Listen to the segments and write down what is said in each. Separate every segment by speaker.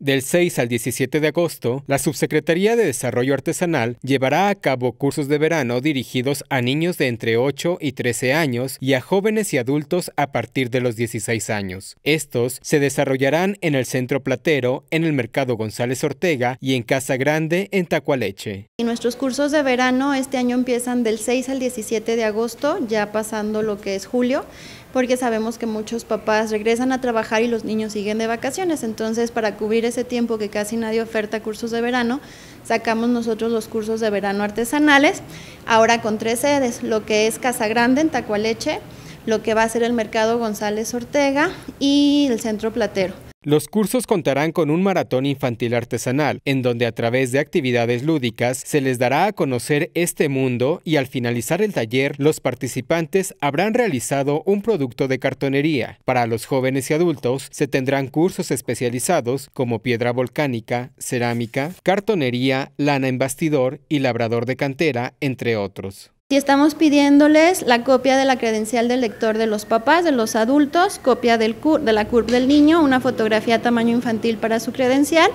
Speaker 1: Del 6 al 17 de agosto, la Subsecretaría de Desarrollo Artesanal llevará a cabo cursos de verano dirigidos a niños de entre 8 y 13 años y a jóvenes y adultos a partir de los 16 años. Estos se desarrollarán en el Centro Platero, en el Mercado González Ortega y en Casa Grande, en Tacualeche.
Speaker 2: Y nuestros cursos de verano este año empiezan del 6 al 17 de agosto, ya pasando lo que es julio porque sabemos que muchos papás regresan a trabajar y los niños siguen de vacaciones. Entonces, para cubrir ese tiempo que casi nadie oferta cursos de verano, sacamos nosotros los cursos de verano artesanales, ahora con tres sedes, lo que es Casa Grande en Tacualeche, lo que va a ser el Mercado González Ortega y el Centro Platero.
Speaker 1: Los cursos contarán con un maratón infantil artesanal, en donde a través de actividades lúdicas se les dará a conocer este mundo y al finalizar el taller los participantes habrán realizado un producto de cartonería. Para los jóvenes y adultos se tendrán cursos especializados como piedra volcánica, cerámica, cartonería, lana en bastidor y labrador de cantera, entre otros.
Speaker 2: Si estamos pidiéndoles la copia de la credencial del lector de los papás, de los adultos, copia del de la CURP del niño, una fotografía a tamaño infantil para su credencial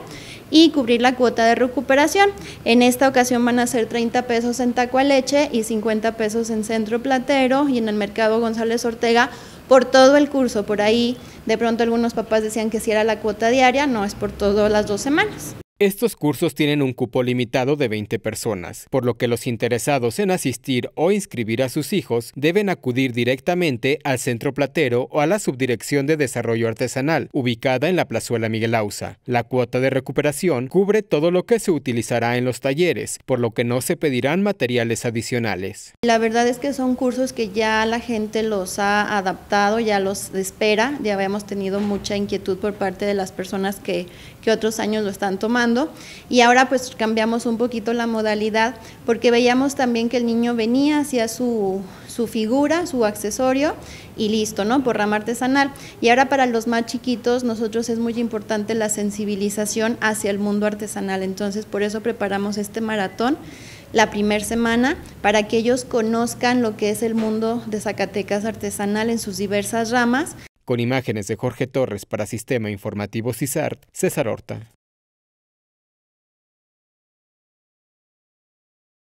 Speaker 2: y cubrir la cuota de recuperación. En esta ocasión van a ser 30 pesos en Tacualeche y 50 pesos en Centro Platero y en el Mercado González Ortega por todo el curso. Por ahí de pronto algunos papás decían que si era la cuota diaria, no es por todas las dos semanas.
Speaker 1: Estos cursos tienen un cupo limitado de 20 personas, por lo que los interesados en asistir o inscribir a sus hijos deben acudir directamente al Centro Platero o a la Subdirección de Desarrollo Artesanal, ubicada en la Plazuela Miguel Ausa. La cuota de recuperación cubre todo lo que se utilizará en los talleres, por lo que no se pedirán materiales adicionales.
Speaker 2: La verdad es que son cursos que ya la gente los ha adaptado, ya los espera, ya habíamos tenido mucha inquietud por parte de las personas que, que otros años lo están tomando y ahora pues cambiamos un poquito la modalidad porque veíamos también que el niño venía, hacía su, su figura, su accesorio y listo, ¿no? Por rama artesanal. Y ahora para los más chiquitos, nosotros es muy importante la sensibilización hacia el mundo artesanal. Entonces, por eso preparamos este maratón la primera semana para que ellos conozcan lo que es el mundo de Zacatecas artesanal en sus diversas ramas.
Speaker 1: Con imágenes de Jorge Torres para Sistema Informativo CISART, César Horta.